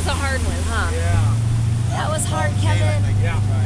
was a hard one, huh? Yeah. That was hard, Kevin. Yeah.